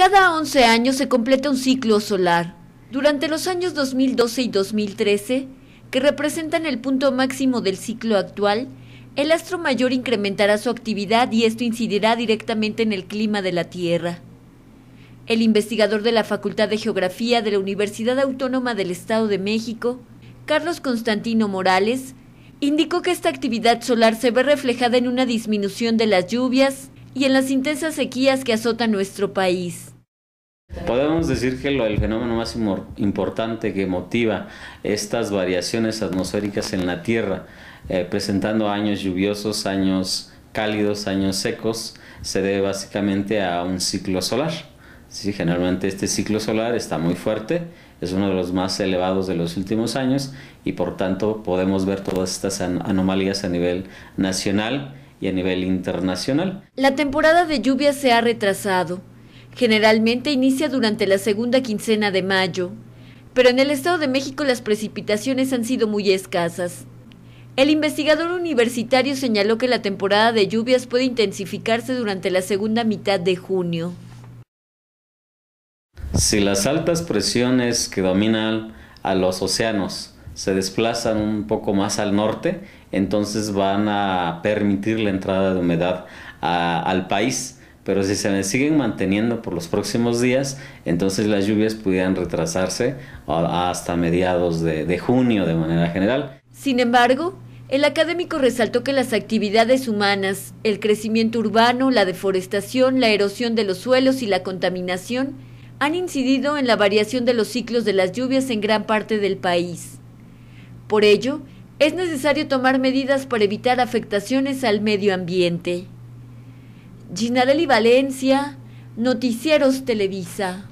Cada 11 años se completa un ciclo solar. Durante los años 2012 y 2013, que representan el punto máximo del ciclo actual, el astro mayor incrementará su actividad y esto incidirá directamente en el clima de la Tierra. El investigador de la Facultad de Geografía de la Universidad Autónoma del Estado de México, Carlos Constantino Morales, indicó que esta actividad solar se ve reflejada en una disminución de las lluvias y en las intensas sequías que azotan nuestro país. Podemos decir que lo, el fenómeno más importante que motiva estas variaciones atmosféricas en la Tierra, eh, presentando años lluviosos, años cálidos, años secos, se debe básicamente a un ciclo solar. Sí, generalmente este ciclo solar está muy fuerte, es uno de los más elevados de los últimos años y por tanto podemos ver todas estas anomalías a nivel nacional y a nivel internacional. La temporada de lluvia se ha retrasado Generalmente inicia durante la segunda quincena de mayo, pero en el Estado de México las precipitaciones han sido muy escasas. El investigador universitario señaló que la temporada de lluvias puede intensificarse durante la segunda mitad de junio. Si las altas presiones que dominan a los océanos se desplazan un poco más al norte, entonces van a permitir la entrada de humedad al país pero si se siguen manteniendo por los próximos días, entonces las lluvias pudieran retrasarse hasta mediados de, de junio de manera general. Sin embargo, el académico resaltó que las actividades humanas, el crecimiento urbano, la deforestación, la erosión de los suelos y la contaminación han incidido en la variación de los ciclos de las lluvias en gran parte del país. Por ello, es necesario tomar medidas para evitar afectaciones al medio ambiente. Ginarelli Valencia, Noticieros Televisa.